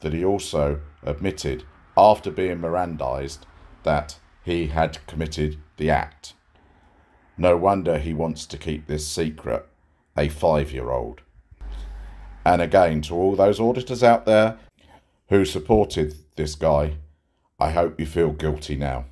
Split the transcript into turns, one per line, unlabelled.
that he also admitted, after being Mirandized, that he had committed the act. No wonder he wants to keep this secret, a five year old. And again, to all those auditors out there who supported this guy, I hope you feel guilty now.